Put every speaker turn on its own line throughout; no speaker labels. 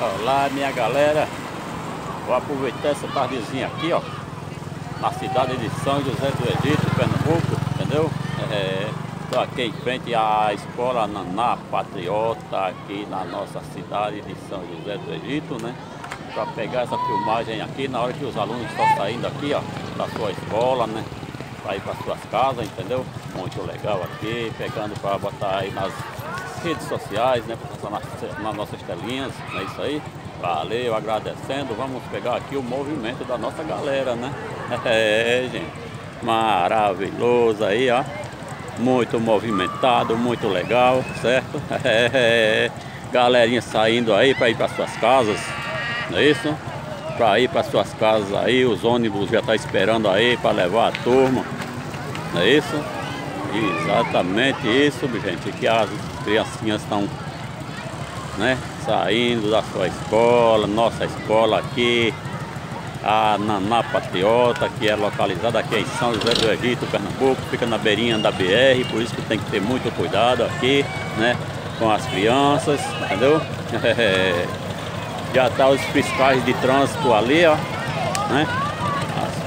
Olá minha galera, vou aproveitar essa tardezinha aqui ó Na cidade de São José do Egito, Pernambuco, entendeu? Estou é, aqui em frente à escola Naná Patriota aqui na nossa cidade de São José do Egito, né? Para pegar essa filmagem aqui na hora que os alunos estão saindo aqui ó Da sua escola, né? Para ir para suas casas, entendeu? Muito legal aqui, pegando para botar aí nas redes sociais, né? Nas, nas nossas telinhas, é isso aí. Valeu, agradecendo. Vamos pegar aqui o movimento da nossa galera, né? É, gente. Maravilhoso aí, ó. Muito movimentado, muito legal, certo? É, galerinha saindo aí para ir para suas casas, não é isso? Para ir para suas casas aí, os ônibus já tá esperando aí para levar a turma, não é isso? Exatamente isso, gente, que as criancinhas estão né, saindo da sua escola, nossa escola aqui, a Naná Patriota, que é localizada aqui em São José do Egito, Pernambuco, fica na beirinha da BR, por isso que tem que ter muito cuidado aqui, né, com as crianças, entendeu? Já tá os fiscais de trânsito ali, ó, né?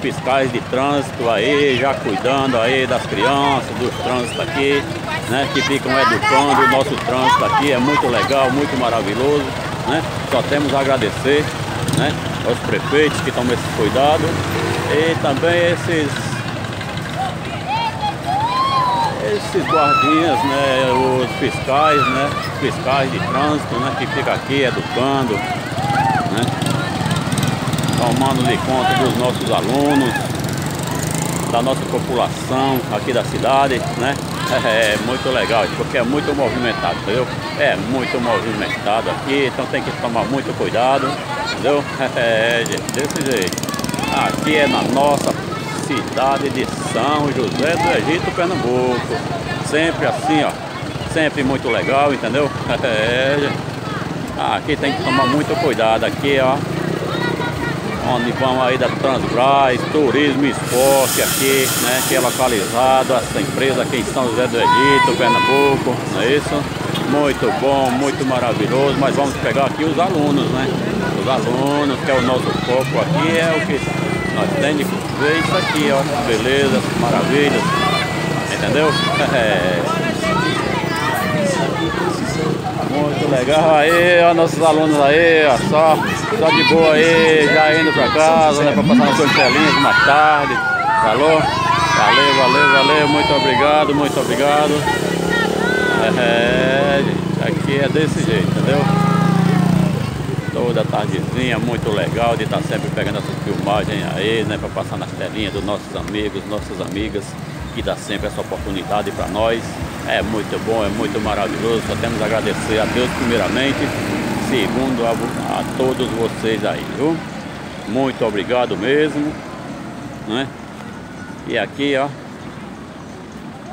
fiscais de trânsito aí, já cuidando aí das crianças, dos trânsitos aqui, né? Que ficam educando o nosso trânsito aqui, é muito legal, muito maravilhoso, né? Só temos a agradecer, né? Aos prefeitos que tomam esse cuidado e também esses esses guardinhas, né, os fiscais, né, fiscais de trânsito, né, que fica aqui educando, né, tomando de conta dos nossos alunos, da nossa população aqui da cidade, né? É, é muito legal, porque é muito movimentado, entendeu? É muito movimentado aqui, então tem que tomar muito cuidado, entendeu? É, desse jeito. Aqui é na nossa cidade de São José do Egito, Pernambuco. Sempre assim, ó. Sempre muito legal, entendeu? É, aqui tem que tomar muito cuidado aqui, ó onde vão aí da Transbras, Turismo Esporte aqui, né, que é localizado essa empresa aqui em São José do Egito, Pernambuco, não é isso? Muito bom, muito maravilhoso, mas vamos pegar aqui os alunos, né? Os alunos, que é o nosso foco aqui, é o que nós temos que ver isso aqui, ó, beleza, maravilhas, entendeu? É. Legal aí, ó, nossos alunos aí, ó, só, só de boa aí, já indo pra casa, né, pra passar nas suas telinhas mais tarde. Falou? Valeu, valeu, valeu, muito obrigado, muito obrigado. É, aqui é desse jeito, entendeu? Toda tardezinha, muito legal de estar tá sempre pegando essas filmagens aí, né, pra passar nas telinhas dos nossos amigos, nossas amigas, que dá sempre essa oportunidade para nós. É muito bom, é muito maravilhoso. Só temos a agradecer a Deus primeiramente, segundo a, a todos vocês aí, viu? Muito obrigado mesmo, né? E aqui, ó,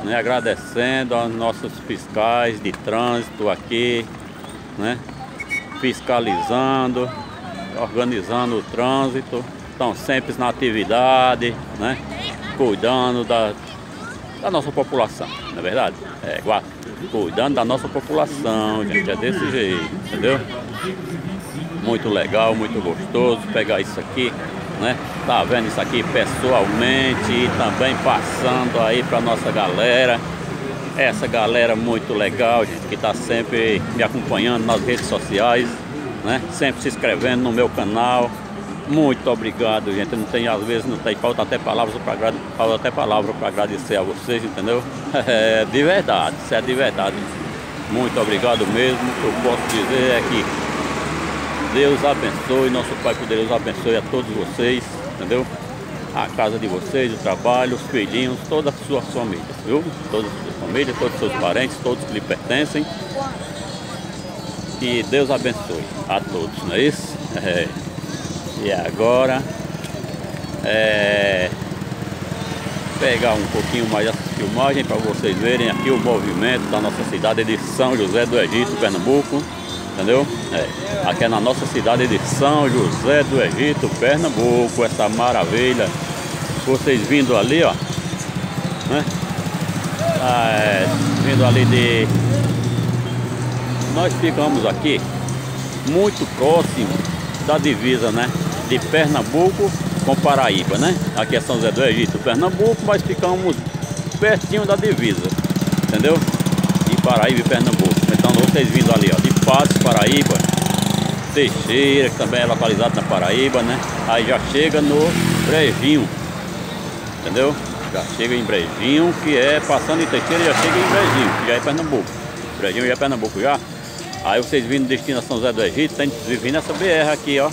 né, agradecendo aos nossos fiscais de trânsito aqui, né? Fiscalizando, organizando o trânsito, estão sempre na atividade, né? Cuidando da, da nossa população, não é verdade? É, cuidando da nossa população, gente, é desse jeito, entendeu? Muito legal, muito gostoso pegar isso aqui, né? Tá vendo isso aqui pessoalmente e também passando aí pra nossa galera. Essa galera muito legal, gente, que tá sempre me acompanhando nas redes sociais, né? Sempre se inscrevendo no meu canal, muito obrigado, gente. Não tem, às vezes não tem, falta até palavras para falta até palavra para agradecer a vocês, entendeu? É de verdade, isso é de verdade. Muito obrigado mesmo. O que eu posso dizer é que Deus abençoe, nosso Pai Deus abençoe a todos vocês, entendeu? A casa de vocês, o trabalho, os filhinhos, todas as suas famílias, viu? Todas as suas famílias, todos os seus parentes, todos que lhe pertencem. Que Deus abençoe a todos, não é isso? É. E agora é pegar um pouquinho mais dessa filmagem para vocês verem aqui o movimento da nossa cidade de São José do Egito, Pernambuco. Entendeu? É. Aqui é na nossa cidade de São José do Egito, Pernambuco. Essa maravilha. Vocês vindo ali, ó. Né? Ah, é, vindo ali de... Nós ficamos aqui muito próximo da divisa, né? De Pernambuco com Paraíba, né? Aqui é São José do Egito, Pernambuco, mas ficamos pertinho da divisa, entendeu? De Paraíba e Pernambuco. Então vocês vindo ali, ó, de Passos, Paraíba, Teixeira, que também é localizado na Paraíba, né? Aí já chega no Brejinho, entendeu? Já chega em Brejinho, que é passando em Teixeira, já chega em Brejinho, que já é Pernambuco. Brejinho já é Pernambuco já. Aí vocês vindo destino a São José do Egito, tem de vir nessa BR aqui, ó.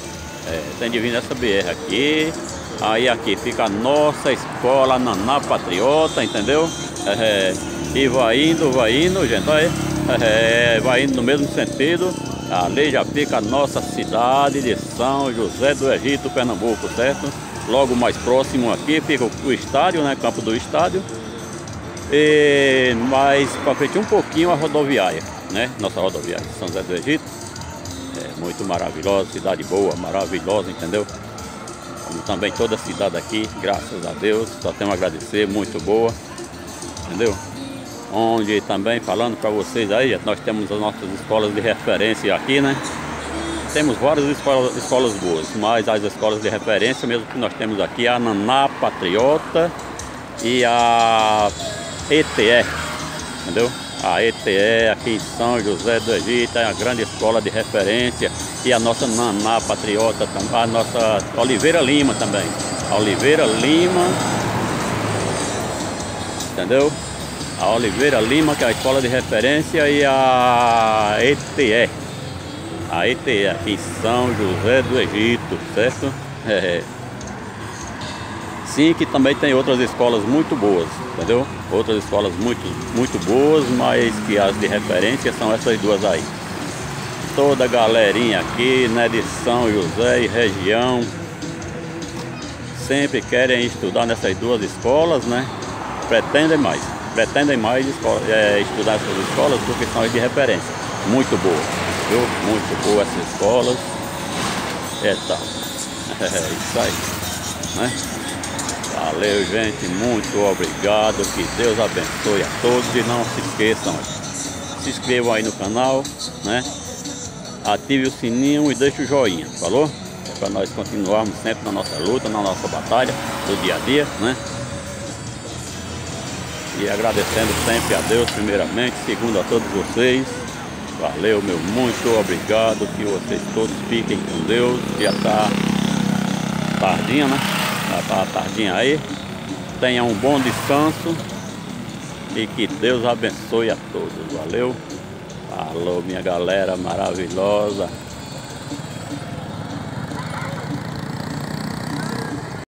É, tem de vir nessa BR aqui. Aí aqui fica a nossa escola Naná Patriota, entendeu? É, e vai indo, vai indo, gente, aí, é, vai indo no mesmo sentido. Ali já fica a nossa cidade de São José do Egito, Pernambuco, certo? Logo mais próximo aqui fica o estádio, né? Campo do estádio. E mais para frente um pouquinho a rodoviária, né? Nossa rodoviária São José do Egito. Muito maravilhosa, cidade boa, maravilhosa, entendeu? Como também toda a cidade aqui, graças a Deus, só tenho a agradecer, muito boa, entendeu? Onde também, falando para vocês aí, nós temos as nossas escolas de referência aqui, né? Temos várias escolas, escolas boas, mas as escolas de referência mesmo que nós temos aqui, a Naná Patriota e a ETE, entendeu? A ETE aqui em São José do Egito é a grande escola de referência e a nossa Naná Patriota, a nossa Oliveira Lima também. Oliveira Lima, entendeu? A Oliveira Lima, que é a escola de referência, e a ETE. A ETE aqui em São José do Egito, certo? É. Sim, que também tem outras escolas muito boas, entendeu? Outras escolas muito, muito boas, mas que as de referência são essas duas aí. Toda a galerinha aqui, né, de São José e região, sempre querem estudar nessas duas escolas, né? Pretendem mais, pretendem mais é, estudar essas escolas porque são as de referência. Muito boas, viu? Muito boas essas escolas. É tal. É isso aí, né? Valeu, gente. Muito obrigado. Que Deus abençoe a todos. E não se esqueçam, se inscrevam aí no canal, né? Ative o sininho e deixe o joinha, falou? É para nós continuarmos sempre na nossa luta, na nossa batalha do dia a dia, né? E agradecendo sempre a Deus, primeiramente, segundo a todos vocês. Valeu, meu muito obrigado. Que vocês todos fiquem com Deus. Já tá tardinha, né? Já tá tardinha aí. Tenha um bom descanso. E que Deus abençoe a todos. Valeu. Falou, minha galera maravilhosa.